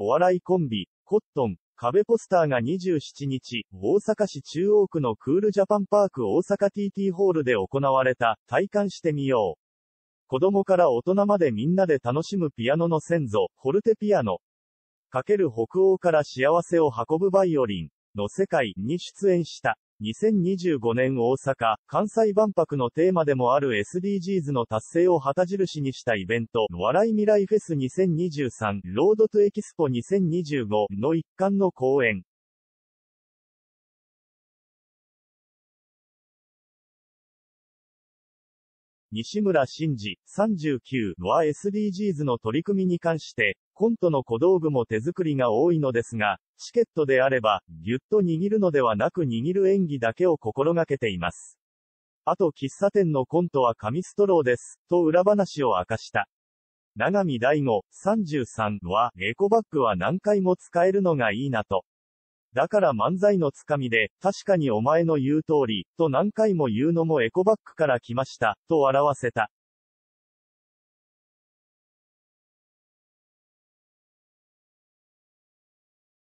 お笑いコンビ、コットン、壁ポスターが27日、大阪市中央区のクールジャパンパーク大阪 TT ホールで行われた、体感してみよう。子供から大人までみんなで楽しむピアノの先祖、フォルテピアノ。かける北欧から幸せを運ぶバイオリンの世界に出演した。2025年大阪・関西万博のテーマでもある SDGs の達成を旗印にしたイベント、笑い未来フェス2023ロードトエキスポ2025の一環の公演。西村真二39は SDGs の取り組みに関して、コントの小道具も手作りが多いのですが、チケットであれば、ぎゅっと握るのではなく握る演技だけを心がけています。あと喫茶店のコントは紙ストローです、と裏話を明かした。長見大吾33は、エコバッグは何回も使えるのがいいなと。だから漫才のつかみで、確かにお前の言う通り、と何回も言うのもエコバッグから来ました、と笑わせた。